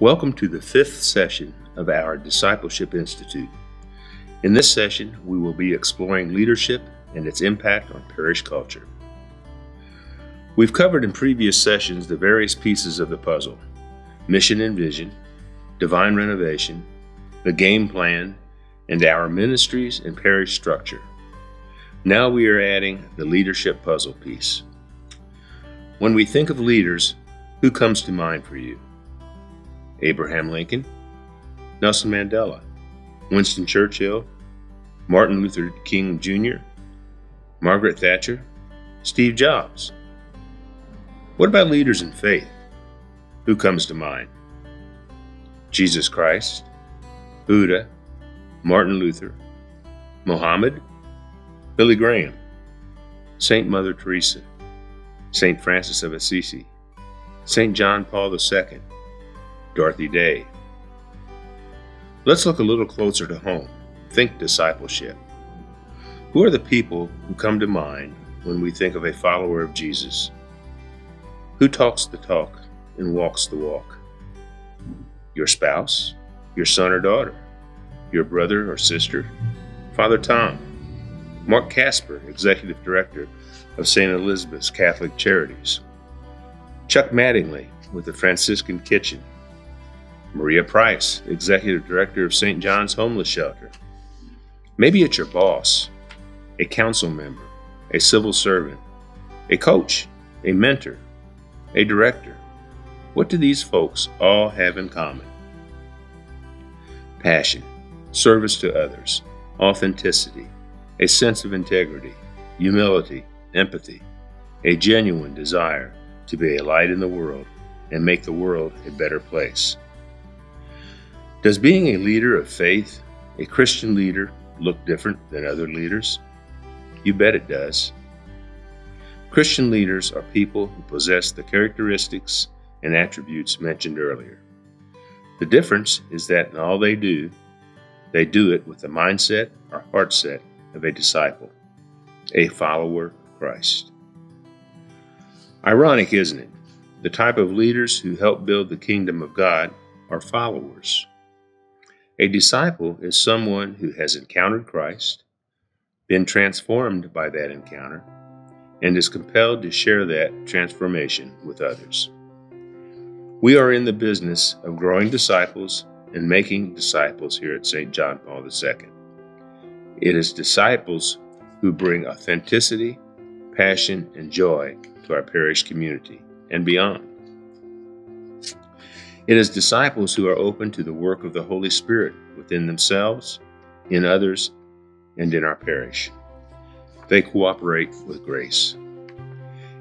Welcome to the fifth session of our Discipleship Institute. In this session, we will be exploring leadership and its impact on parish culture. We've covered in previous sessions the various pieces of the puzzle mission and vision, divine renovation, the game plan, and our ministries and parish structure. Now we are adding the leadership puzzle piece. When we think of leaders, who comes to mind for you? Abraham Lincoln, Nelson Mandela, Winston Churchill, Martin Luther King Jr., Margaret Thatcher, Steve Jobs. What about leaders in faith? Who comes to mind? Jesus Christ, Buddha, Martin Luther, Mohammed, Billy Graham, Saint Mother Teresa, Saint Francis of Assisi, Saint John Paul II, Dorothy Day. Let's look a little closer to home. Think discipleship. Who are the people who come to mind when we think of a follower of Jesus? Who talks the talk and walks the walk? Your spouse, your son or daughter, your brother or sister, Father Tom, Mark Casper, Executive Director of St. Elizabeth's Catholic Charities, Chuck Mattingly with the Franciscan Kitchen, Maria Price, Executive Director of St. John's Homeless Shelter. Maybe it's your boss, a council member, a civil servant, a coach, a mentor, a director. What do these folks all have in common? Passion, service to others, authenticity, a sense of integrity, humility, empathy, a genuine desire to be a light in the world and make the world a better place. Does being a leader of faith, a Christian leader, look different than other leaders? You bet it does. Christian leaders are people who possess the characteristics and attributes mentioned earlier. The difference is that in all they do, they do it with the mindset or heart set of a disciple, a follower of Christ. Ironic, isn't it? The type of leaders who help build the kingdom of God are followers. A disciple is someone who has encountered Christ, been transformed by that encounter, and is compelled to share that transformation with others. We are in the business of growing disciples and making disciples here at St. John Paul II. It is disciples who bring authenticity, passion, and joy to our parish community and beyond. It is disciples who are open to the work of the Holy Spirit within themselves, in others, and in our parish. They cooperate with grace.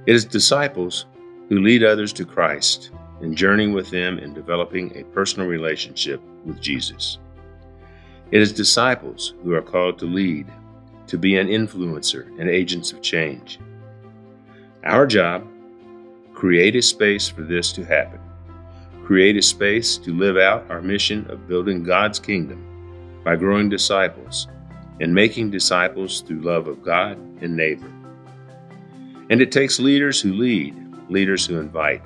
It is disciples who lead others to Christ and journey with them in developing a personal relationship with Jesus. It is disciples who are called to lead, to be an influencer and agents of change. Our job create a space for this to happen create a space to live out our mission of building God's kingdom by growing disciples and making disciples through love of God and neighbor. And it takes leaders who lead, leaders who invite,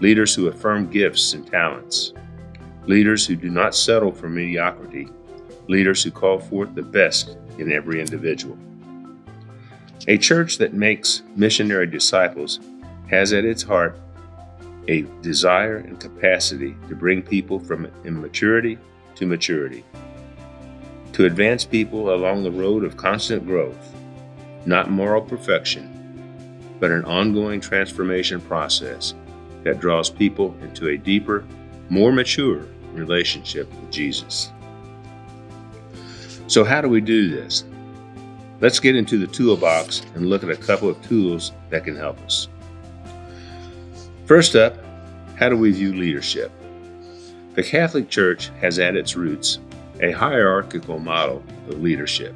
leaders who affirm gifts and talents, leaders who do not settle for mediocrity, leaders who call forth the best in every individual. A church that makes missionary disciples has at its heart a desire and capacity to bring people from immaturity to maturity, to advance people along the road of constant growth, not moral perfection, but an ongoing transformation process that draws people into a deeper, more mature relationship with Jesus. So, how do we do this? Let's get into the toolbox and look at a couple of tools that can help us. First up, how do we view leadership? The Catholic Church has at its roots a hierarchical model of leadership.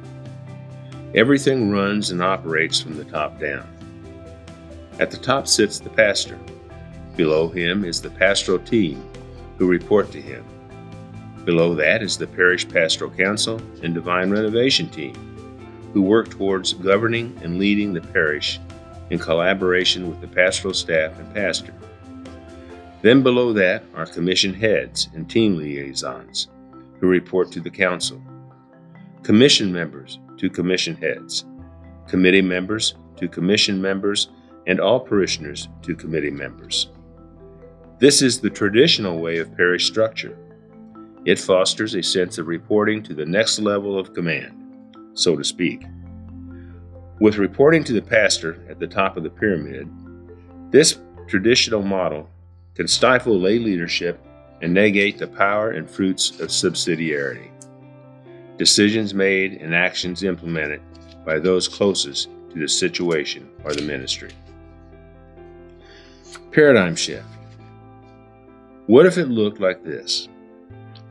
Everything runs and operates from the top down. At the top sits the pastor. Below him is the pastoral team who report to him. Below that is the parish pastoral council and divine renovation team who work towards governing and leading the parish in collaboration with the pastoral staff and pastor. Then below that are commission heads and team liaisons who report to the council. Commission members to commission heads, committee members to commission members, and all parishioners to committee members. This is the traditional way of parish structure. It fosters a sense of reporting to the next level of command, so to speak. With reporting to the pastor at the top of the pyramid, this traditional model can stifle lay leadership and negate the power and fruits of subsidiarity. Decisions made and actions implemented by those closest to the situation or the ministry. Paradigm shift. What if it looked like this?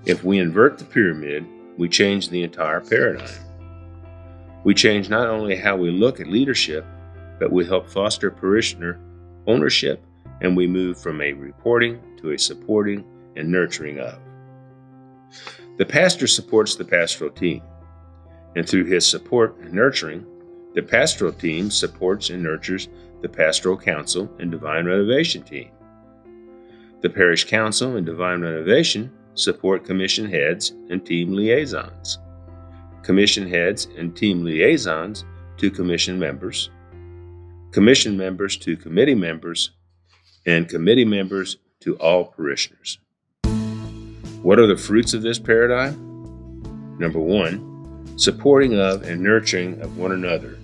If we invert the pyramid, we change the entire paradigm. We change not only how we look at leadership, but we help foster parishioner ownership and we move from a reporting to a supporting and nurturing of. The pastor supports the pastoral team, and through his support and nurturing, the pastoral team supports and nurtures the pastoral council and divine renovation team. The parish council and divine renovation support commission heads and team liaisons. Commission heads and team liaisons to commission members, commission members to committee members, and committee members to all parishioners. What are the fruits of this paradigm? Number one, supporting of and nurturing of one another.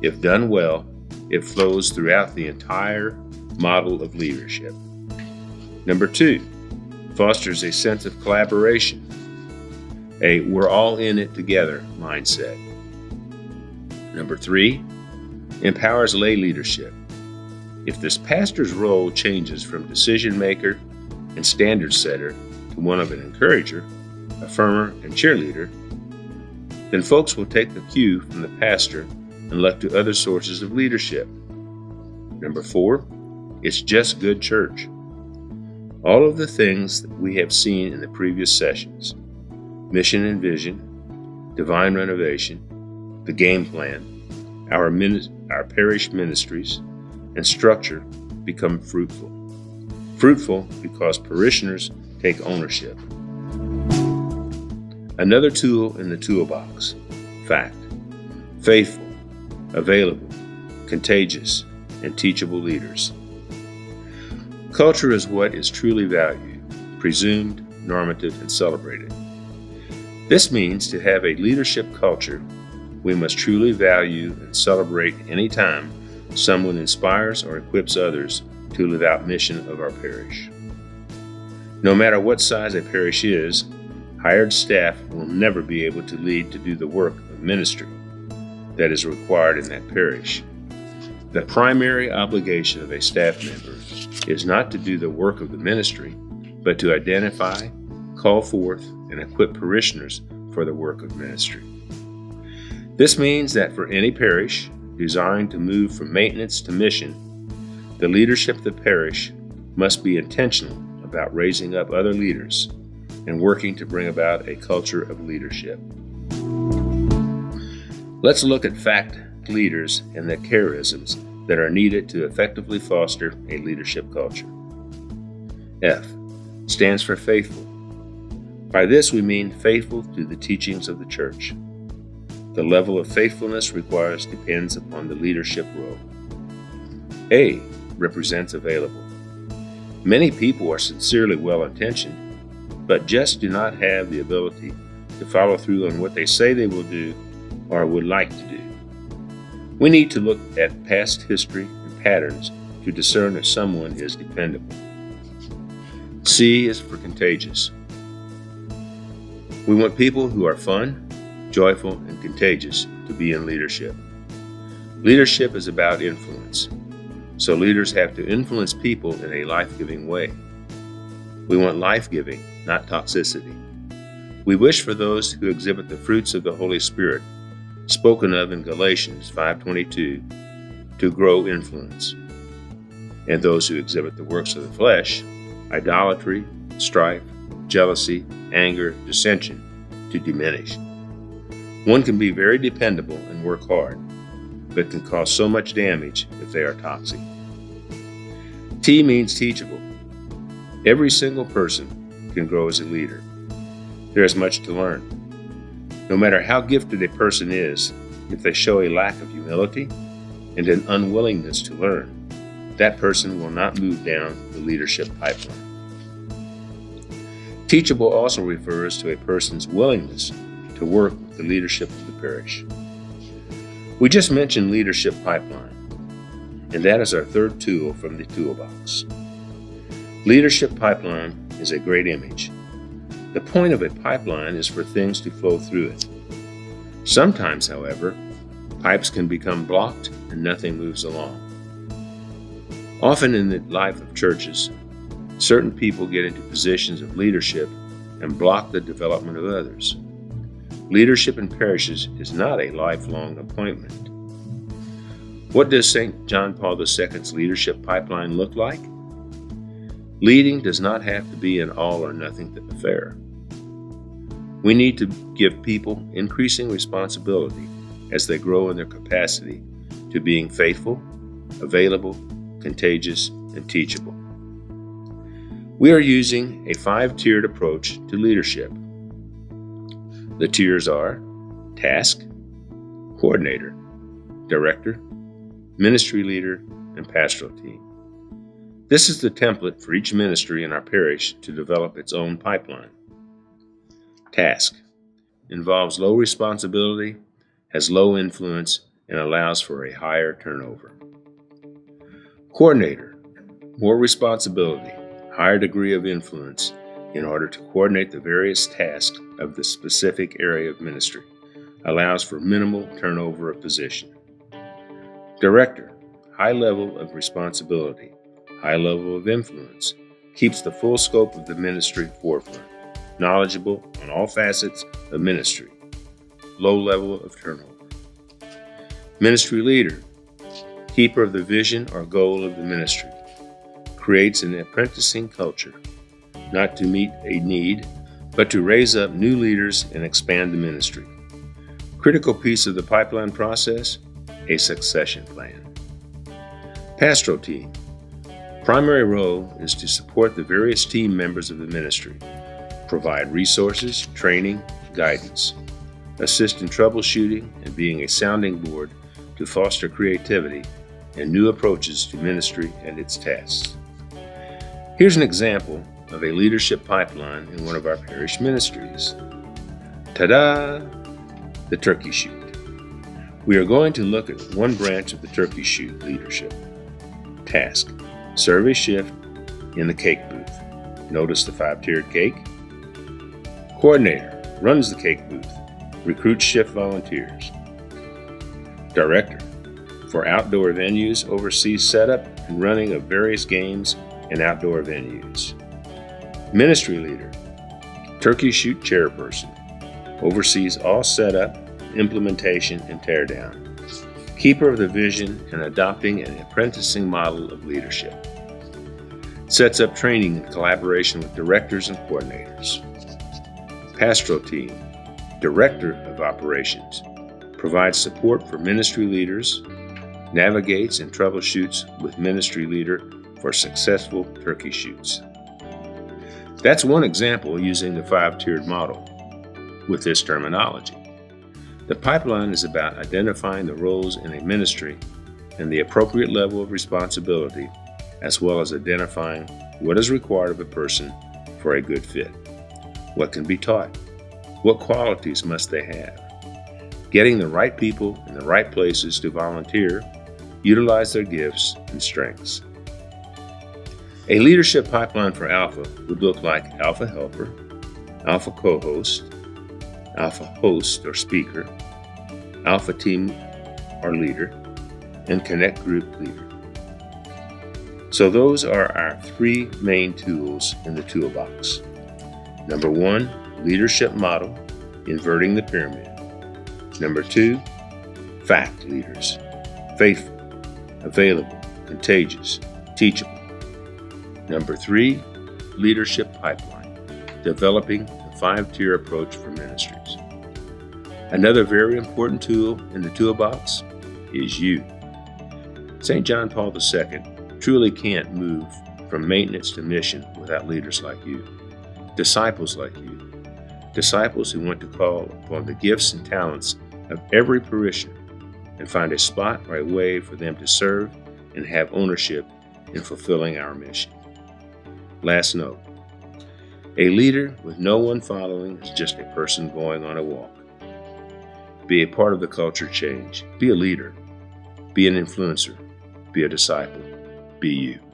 If done well, it flows throughout the entire model of leadership. Number two, fosters a sense of collaboration, a we're all in it together mindset. Number three, empowers lay leadership. If this pastor's role changes from decision maker and standard setter to one of an encourager, affirmer, and cheerleader, then folks will take the cue from the pastor and look to other sources of leadership. Number four, it's just good church. All of the things that we have seen in the previous sessions mission and vision, divine renovation, the game plan, our, our parish ministries, and structure become fruitful. Fruitful because parishioners take ownership. Another tool in the toolbox fact, faithful, available, contagious, and teachable leaders. Culture is what is truly valued, presumed, normative, and celebrated. This means to have a leadership culture, we must truly value and celebrate any time someone inspires or equips others to live out mission of our parish. No matter what size a parish is, hired staff will never be able to lead to do the work of ministry that is required in that parish. The primary obligation of a staff member is not to do the work of the ministry, but to identify, call forth, and equip parishioners for the work of ministry. This means that for any parish desiring to move from maintenance to mission, the leadership of the parish must be intentional about raising up other leaders and working to bring about a culture of leadership. Let's look at fact leaders and the charisms that are needed to effectively foster a leadership culture. F stands for faithful. By this we mean faithful to the teachings of the church. The level of faithfulness requires depends upon the leadership role. A represents available. Many people are sincerely well intentioned, but just do not have the ability to follow through on what they say they will do or would like to do. We need to look at past history and patterns to discern if someone is dependable. C is for contagious. We want people who are fun, joyful, and contagious to be in leadership. Leadership is about influence. So leaders have to influence people in a life giving way. We want life giving, not toxicity. We wish for those who exhibit the fruits of the Holy Spirit, spoken of in Galatians 5:22, to grow influence. And those who exhibit the works of the flesh, idolatry, strife, jealousy, anger, dissension, to diminish. One can be very dependable and work hard, but can cause so much damage if they are toxic. T means teachable. Every single person can grow as a leader. There is much to learn. No matter how gifted a person is, if they show a lack of humility and an unwillingness to learn, that person will not move down the leadership pipeline. Teachable also refers to a person's willingness to work with the leadership of the parish. We just mentioned leadership pipeline, and that is our third tool from the toolbox. Leadership pipeline is a great image. The point of a pipeline is for things to flow through it. Sometimes, however, pipes can become blocked and nothing moves along. Often in the life of churches, certain people get into positions of leadership and block the development of others. Leadership in parishes is not a lifelong appointment. What does St. John Paul II's leadership pipeline look like? Leading does not have to be an all or nothing affair. We need to give people increasing responsibility as they grow in their capacity to being faithful, available, contagious, and teachable. We are using a five tiered approach to leadership. The tiers are task, coordinator, director, ministry leader, and pastoral team. This is the template for each ministry in our parish to develop its own pipeline. Task involves low responsibility, has low influence, and allows for a higher turnover. Coordinator more responsibility, higher degree of influence in order to coordinate the various tasks of the specific area of ministry, allows for minimal turnover of position. Director, high level of responsibility, high level of influence, keeps the full scope of the ministry forefront, knowledgeable on all facets of ministry, low level of turnover. Ministry leader, keeper of the vision or goal of the ministry, creates an apprenticing culture, not to meet a need, but to raise up new leaders and expand the ministry. Critical piece of the pipeline process a succession plan. Pastoral team. Primary role is to support the various team members of the ministry, provide resources, training, guidance, assist in troubleshooting, and being a sounding board to foster creativity and new approaches to ministry and its tasks. Here's an example of a leadership pipeline in one of our parish ministries. Ta da! The turkey shoot. We are going to look at one branch of the turkey shoot leadership. Task Serve a shift in the cake booth. Notice the five tiered cake. Coordinator runs the cake booth, recruits shift volunteers. Director for outdoor venues oversees setup and running of various games and outdoor venues. Ministry leader, turkey shoot chairperson, oversees all setup, implementation, and teardown. Keeper of the vision and adopting an apprenticing model of leadership. Sets up training in collaboration with directors and coordinators. Pastoral team, director of operations, provides support for ministry leaders, navigates and troubleshoots with ministry leader for successful turkey shoots. That's one example using the five tiered model with this terminology. The pipeline is about identifying the roles in a ministry and the appropriate level of responsibility, as well as identifying what is required of a person for a good fit. What can be taught? What qualities must they have? Getting the right people in the right places to volunteer, utilize their gifts and strengths. A leadership pipeline for Alpha would look like Alpha Helper, Alpha Co host, Alpha Host or Speaker, Alpha Team or Leader, and Connect Group Leader. So, those are our three main tools in the toolbox. Number one, leadership model, inverting the pyramid. Number two, fact leaders, faithful, available, contagious, teachable. Number three, leadership pipeline, developing a five tier approach for ministries. Another very important tool in the toolbox is you. St. John Paul II truly can't move from maintenance to mission without leaders like you, disciples like you, disciples who want to call upon the gifts and talents of every parishioner and find a spot or a way for them to serve and have ownership in fulfilling our mission. Last note a leader with no one following is just a person going on a walk. Be a part of the culture change. Be a leader. Be an influencer. Be a disciple. Be you.